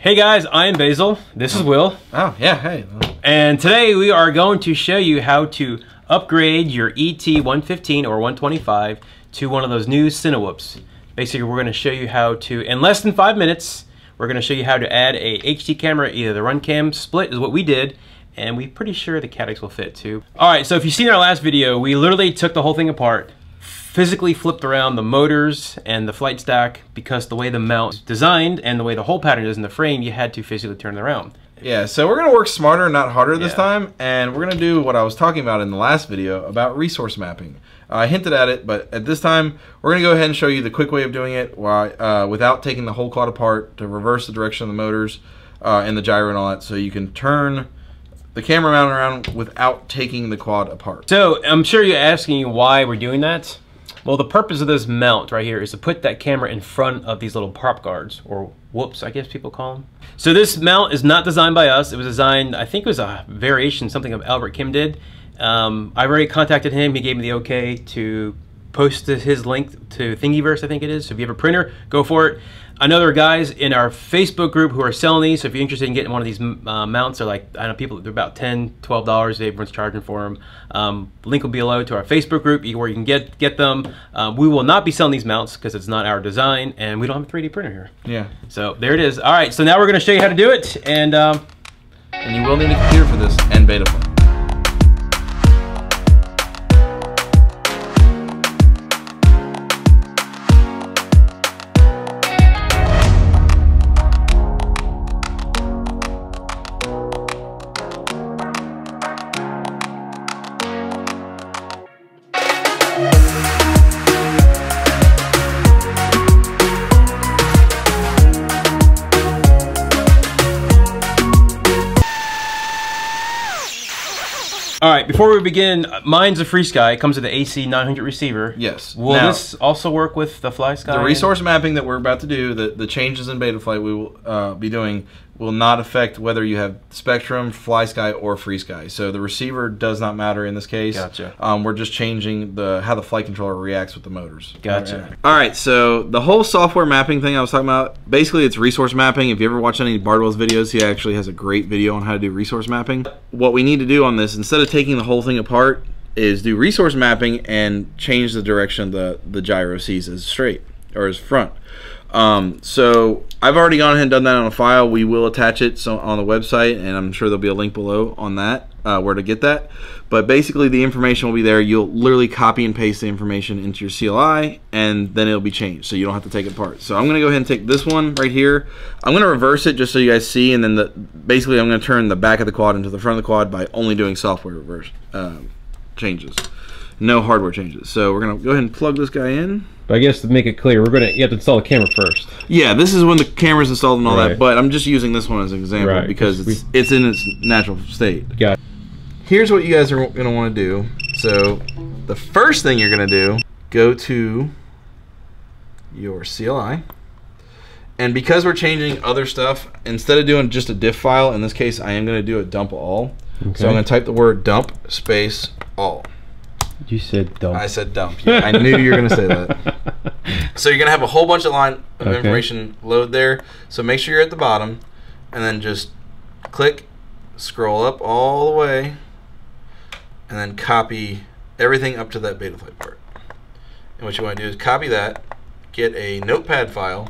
Hey guys, I am Basil. This is Will. Oh, yeah, hey. And today we are going to show you how to upgrade your ET115 or 125 to one of those new Cinewhoops. Basically, we're going to show you how to, in less than five minutes, we're going to show you how to add a HD camera, either the Runcam split is what we did, and we're pretty sure the Caddx will fit too. All right, so if you've seen our last video, we literally took the whole thing apart, physically flipped around the motors and the flight stack because the way the mount is designed and the way the hole pattern is in the frame, you had to physically turn it around. Yeah, so we're going to work smarter, not harder this Yeah. time, and we're going to do what I was talking about in the last video about resource mapping. I hinted at it, but at this time, we're going to go ahead and show you the quick way of doing it while, uh, without taking the whole quad apart to reverse the direction of the motors uh, and the gyro and all that, so you can turn the camera mount around without taking the quad apart. So I'm sure you're asking why we're doing that. Well, the purpose of this mount right here is to put that camera in front of these little prop guards, or whoops, I guess people call them. So this mount is not designed by us. It was designed, I think it was a variation, something of Albert Kim did. Um, I already contacted him. He gave me the okay to post his link to Thingiverse, I think it is. So if you have a printer, go for it. I know there are guys in our Facebook group who are selling these. So if you're interested in getting one of these uh, mounts, they're like, I know people, they're about 10 $12. Everyone's charging for them. Um, link will be below to our Facebook group where you can get, get them. Um, we will not be selling these mounts because it's not our design and we don't have a 3D printer here. Yeah. So there it is. All right, so now we're going to show you how to do it. And um, And you will need a computer for this and Betaflight. Before we begin, mine's a FreeSky. It comes with the AC 900 receiver. Yes. Will Now- this also work with the fly sky? The resource mapping that we're about to do, the, the changes in Betaflight we will uh, be doing, will not affect whether you have Spektrum, Fly Sky, or Free Sky. So the receiver does not matter in this case. Gotcha. Um, we're just changing the how the flight controller reacts with the motors. Gotcha. All right. So the whole software mapping thing I was talking about, basically it's resource mapping. If you ever watch any of Bardwell's videos, he actually has a great video on how to do resource mapping. What we need to do on this, instead of taking the whole thing apart, is do resource mapping and change the direction the the gyro sees as straight or as front. Um, so I've already gone ahead and done that on a file. We will attach it so on the website, and I'm sure there'll be a link below on that uh, where to get that. But basically, the information will be there. You'll literally copy and paste the information into your CLI, and then it'll be changed, so you don't have to take it apart. So I'm going to go ahead and take this one right here. I'm going to reverse it just so you guys see, and then the basically I'm going to turn the back of the quad into the front of the quad by only doing software reverse um, changes, no hardware changes. So we're going to go ahead and plug this guy in. But I guess to make it clear, we're gonna you have to install the camera first. Yeah, this is when the camera's installed and all Right. that, but I'm just using this one as an example Right, because 'cause it's, it's in its natural state. Got Here's what you guys are going to want to do. So, the first thing you're going to do, go to your CLI. And because we're changing other stuff, instead of doing just a diff file, in this case, I am going to do a dump all. Okay. So I'm going to type the word dump space all. You said dump. I said dump. Yeah, I knew you were going to say that. So you're gonna have a whole bunch of line of Okay. information load there. So make sure you're at the bottom, and then just click, scroll up all the way, and then copy everything up to that Betaflight part. And what you want to do is copy that, get a Notepad file,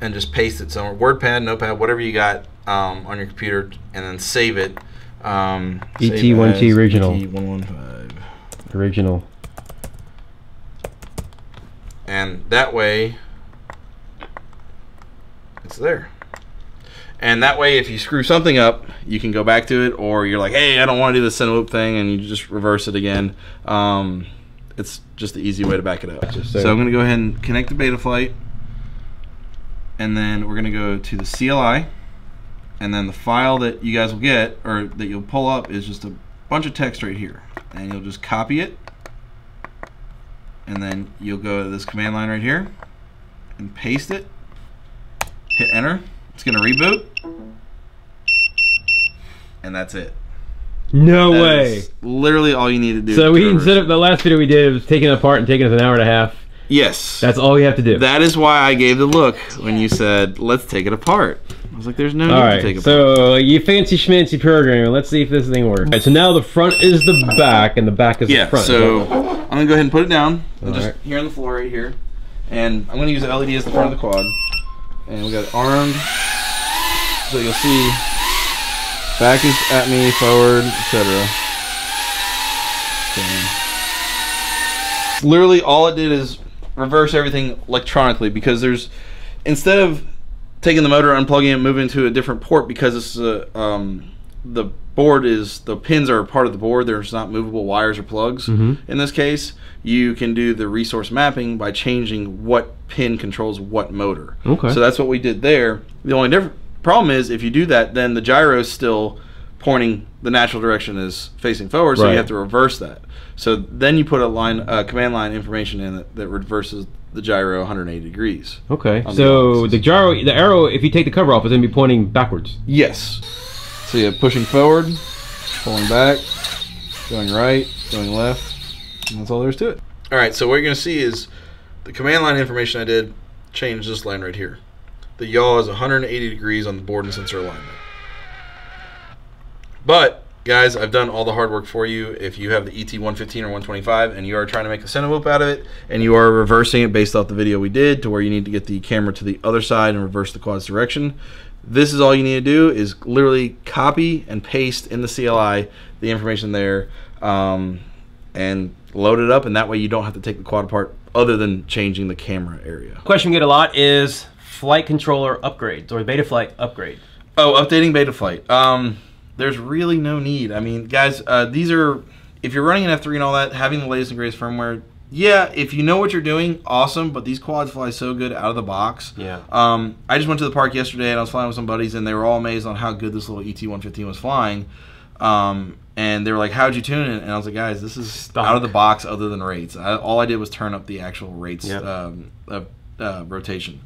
and just paste it somewhere. WordPad, Notepad, whatever you got um, on your computer, and then save it. Um, save ET1T as original. ET115. Original. and that way it's there and that way if you screw something up you can go back to it or you're like hey i don't want to do the loop thing and you just reverse it again um, it's just the easy way to back it up Gotcha. so, So- i'm going to go ahead and connect the Betaflight and then we're going to go to the cli and then the file that you guys will get or that you'll pull up is just a bunch of text right here and you'll just copy it. And then you'll go to this command line right here and paste it. Hit enter. It's gonna reboot. And that's it. No way! literally all you need to do So we instead of the last video we did was taking it apart and taking us an hour and a half. Yes. That's all you have to do. That is why I gave the look when you said, let's take it apart. I was like, there's no need all to take right, it apart. so you fancy schmancy programmer. Let's see if this thing works. All right, so now the front is the back, and the back is Yeah, the front. so I'm going to go ahead and put it down. All just right. here on the floor right here. And I'm going to use the LED as the front of the quad. And we got it armed. So you'll see back is at me, forward, etc. Literally all it did is reverse everything electronically because there's instead of taking the motor, unplugging it, moving to a different port because is a um, the board is the pins are part of the board. There's not movable wires or plugs. Mhm. In this case, you can do the resource mapping by changing what pin controls what motor. Okay. So that's what we did there. The only different problem is if you do that, then the gyro still pointing the natural direction is facing forward, so Right. you have to reverse that. So then you put a line, uh, command line information in it that reverses the gyro 180 degrees. okay, on the so the gyro, the arrow, if you take the cover off, is going to be pointing backwards. Yes. So you're pushing forward, pulling back, going right, going left, and that's all there is to it. All right, so what you're gonna see is the command line information I did changed this line right here. The yaw is 180 degrees on the board and sensor alignment. But guys, I've done all the hard work for you. If you have the ET 115 or 125 and you are trying to make a Cinewhoop out of it, and you are reversing it based off the video we did to where you need to get the camera to the other side and reverse the quad's direction, this is all you need to do is literally copy and paste in the CLI the information there um, and load it up, and that way you don't have to take the quad apart other than changing the camera area. Question we get a lot is flight controller upgrades or beta flight upgrade. Oh, updating Betaflight. Um, there's really no need. I mean, guys, uh, these are if you're running an F3 and all that, having the latest and greatest firmware. Yeah, if you know what you're doing, awesome. But these quads fly so good out of the box. Yeah. Um, I just went to the park yesterday and I was flying with some buddies, and they were all amazed on how good this little ET 115 was flying. Um, and they were like, "How'd you tune it?" And I was like, "Guys, this is Stock. out of the box, other than rates. I, all I did was turn up the actual rates Yep. um, of uh, rotation."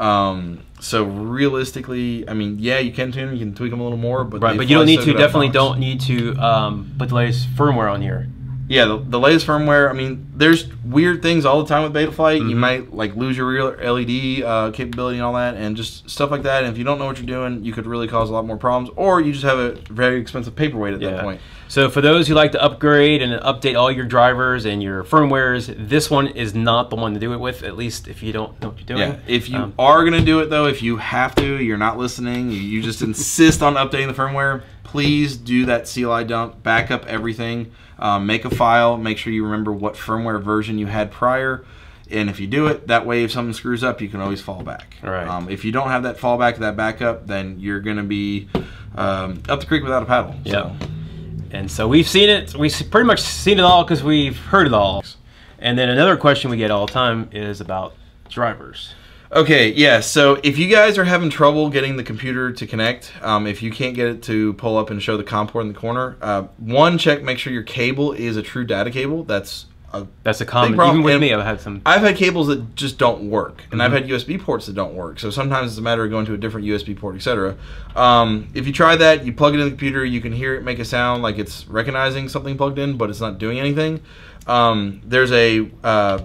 Um, so realistically, I mean, yeah, you can tune them, you can tweak them a little more, but Right, but you don't need to good out of the definitely don't need to um, put the latest firmware on here. Yeah, the, the latest firmware. I mean, there's weird things all the time with Betaflight. You Mhm. might like lose your real LED uh, capability and all that, and just stuff like that. And if you don't know what you're doing, you could really cause a lot more problems, or you just have a very expensive paperweight at that point. So for those who like to upgrade and update all your drivers and your firmwares, this one is not the one to do it with. At least if you don't know what you're doing. Yeah. If you Um, are gonna do it though, if you have to, you're not listening. You, you just insist on updating the firmware. Please do that CLI dump. Back up everything. Um, make a file. Make sure you remember what firmware version you had prior. And if you do it that way, if something screws up, you can always fall back. Right. Um, if you don't have that fallback, that backup, then you're gonna be um, up the creek without a paddle. Yeah. So, And so we've seen it. We've pretty much seen it all because we've heard it all. And then another question we get all the time is about drivers. Okay, yeah. So if you guys are having trouble getting the computer to connect, um, if you can't get it to pull up and show the COM port in the corner, uh, one check, make sure your cable is a true data cable. That's a, That's a common. problem. Even with And- me, I've had some. I've had cables that just don't work, and Mm-hmm. I've had USB ports that don't work. So sometimes it's a matter of going to a different USB port, etc. Um, if you try that, you plug it in the computer, you can hear it make a sound like it's recognizing something plugged in, but it's not doing anything. Um, there's a uh,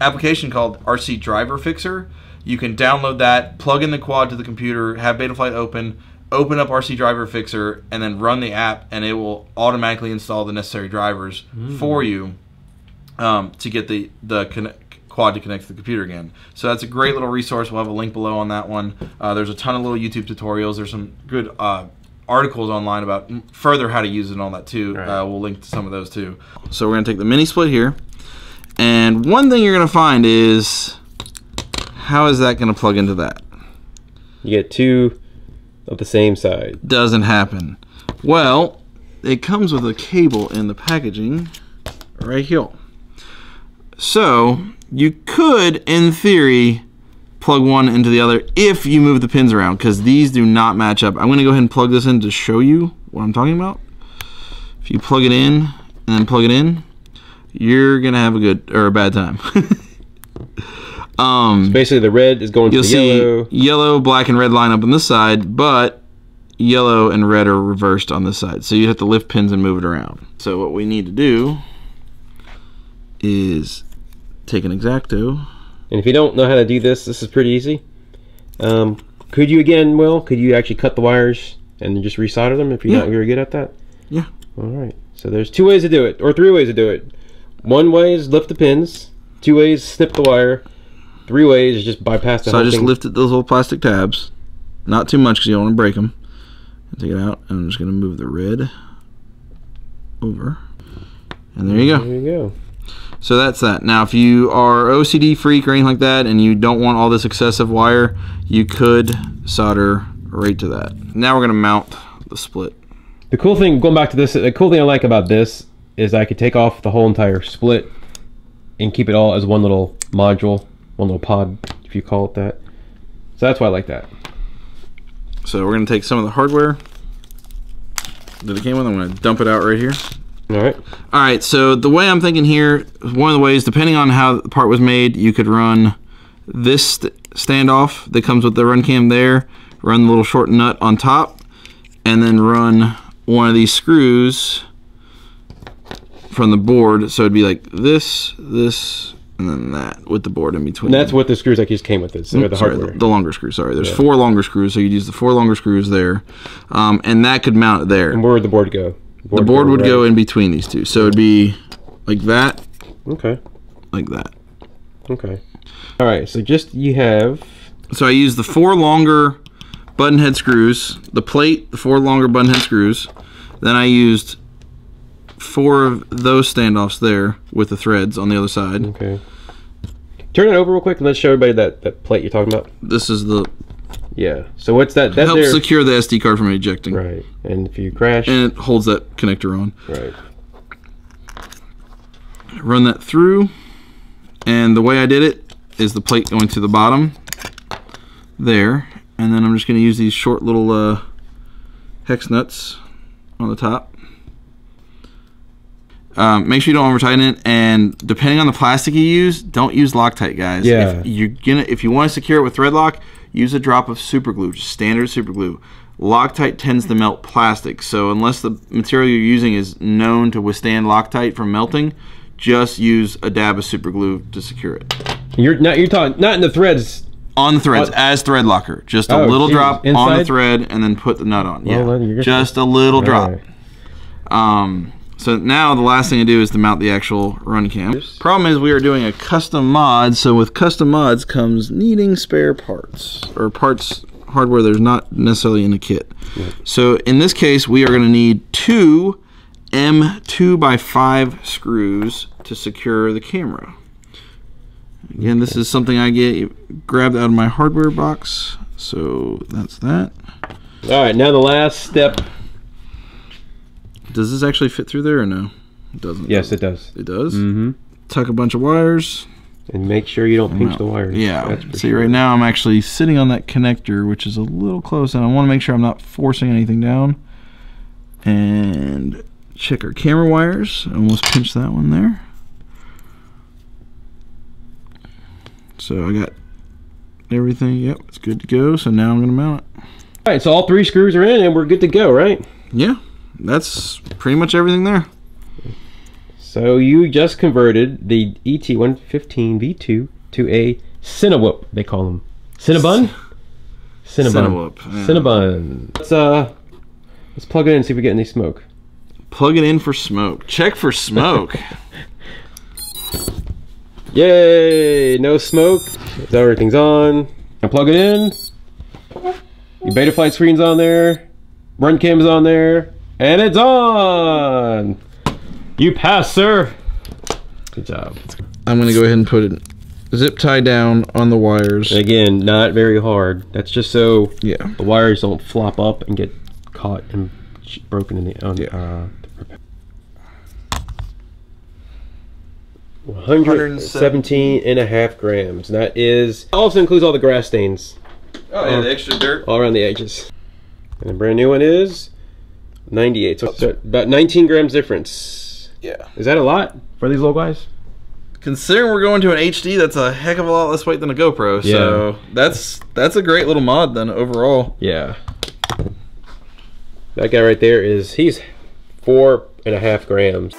application called RC Driver Fixer. You can download that, plug in the quad to the computer, have Betaflight open, open up RC Driver Fixer, and then run the app, and it will automatically install the necessary drivers for you um, to get the the connect, quad to connect to the computer again. So that's a great little resource. We'll have a link below on that one. Uh, there's a ton of little YouTube tutorials. There's some good uh, articles online about further how to use it and all that too. Right. Uh, we'll link to some of those too. So we're gonna take the mini split here, and one thing you're gonna find is how is that gonna plug into that? You get two of the same size. Doesn't happen. Well, it comes with a cable in the packaging right here. So you could, in theory, plug one into the other if you move the pins around because these do not match up. I'm going to go ahead and plug this in to show you what I'm talking about. If you plug it in and then plug it in, you're going to have a good or a bad time. um, Basically, the red is going to the see yellow. yellow. black, and red line up on this side, but yellow and red are reversed on this side. So you have to lift pins and move it around. So what we need to do is take an X-Acto. And if you don't know how to do this, this is pretty easy. Um, could you again, Will? Could you actually cut the wires and just resolder them if you're Yeah. not very good at that? Yeah. All right. So there's two ways to do it, or three ways to do it. One way is lift the pins. Two ways, snip the wire. Three ways just bypass the So I just thing. lifted those little plastic tabs, not too much because you don't want to break them. Take it out, and I'm just gonna move the red over, and there you go. There you go. So that's that. Now, if you are OCD freak or anything like that, and you don't want all this excessive wire, you could solder right to that. Now we're gonna mount the split. The cool thing, going back to this, the cool thing I like about this is I could take off the whole entire split and keep it all as one little module, one little pod, if you call it that. So that's why I like that. So we're gonna take some of the hardware that it came with. I'm gonna dump it out right here. All right. All right, so the way I'm thinking here, one of the ways, depending on how the part was made, you could run this st- standoff that comes with the RunCam there, run the little short nut on top, and then run one of these screws from the board. So it'd be like this, this, and then that with the board in between. And that's what the screws like just came with it. So the Sorry, hardware. the, the longer screw. Sorry, there's four longer screws, so you'd use the four longer screws there, um, and that could mount it there. and where would the board go? The board would right- go in between these two, so it'd be like that, Okay. like that. Okay. All right. So just you have. So I used the four longer button head screws, the plate, the four longer button head screws. Then I used four of those standoffs there with the threads on the other side. Okay. Turn it over real quick and let's show everybody that, that plate you're talking about. This is the Yeah. So what's that? That helps there. secure the SD card from ejecting, Right. And if you crash. and it holds that connector on. right. Run that through, and the way I did it is the plate going to the bottom there, and then I'm just going to use these short little uh, hex nuts on the top. Um, make sure you don't over tighten it, and depending on the plastic you use, don't use Loctite, guys. Yeah. If you're gonna, if you want to secure it with thread lock, use a drop of super glue, just standard super glue. Loctite tends to melt plastic, so unless the material you're using is known to withstand Loctite from melting, just use a dab of super glue to secure it. You're not. You're talking not in the threads. On the threads, Oh. as thread locker. Just a Oh, little geez. drop on the thread, and then put the nut on. Well, yeah, then you're good. just a little drop. Right. Um, so now the last thing to do is to mount the actual RunCam. Problem is we are doing a custom mod, so with custom mods comes needing spare parts or parts hardware that is not necessarily in the kit. So in this case, we are going to need two M2 by 5 screws to secure the camera. Again, this is something I get grabbed out of my hardware box. So that's that. All right. Now the last step. Does this actually fit through there or no? It doesn't. Yes, it does. It does. Mm-hmm. Tuck a bunch of wires. And make sure you don't pinch the wires. Yeah. See, sure. right now I'm actually sitting on that connector, which is a little close, and I want to make sure I'm not forcing anything down. And check our camera wires. I almost pinched that one there. So I got everything. Yep, it's good to go. So now I'm going to mount it. All right. So all three screws are in, and we're good to go, right? Yeah, that's pretty much everything there. So you just converted the E ET115 V2 to a Cinewhoop, they call them. Cinnabon? Cinnabon. Cinewhoop, yeah. Cinnabon. Let's uh let's plug it in and see if we get any smoke. Plug it in for smoke. Check for smoke. Yay! No smoke. So everything's on. And plug it in. Your Betaflight screen's on there. RunCam's on there. And it's on! You pass, sir! Good job. I'm gonna go ahead and put it zip tie down on the wires. Again, not very hard. That's just so Yeah. the wires don't flop up and get caught and broken in the on Yeah. uh, 117 and a half grams. That is also includes all the grass stains Oh yeah, the extra dirt. all around the edges. And the brand new one is 98. So, so about 19 grams difference. Yeah. Is that a lot for these little guys? Considering we're going to an HD, that's a heck of a lot less weight than a GoPro. So that's that's a great little mod then overall. Yeah. That guy right there is he's four and a half grams.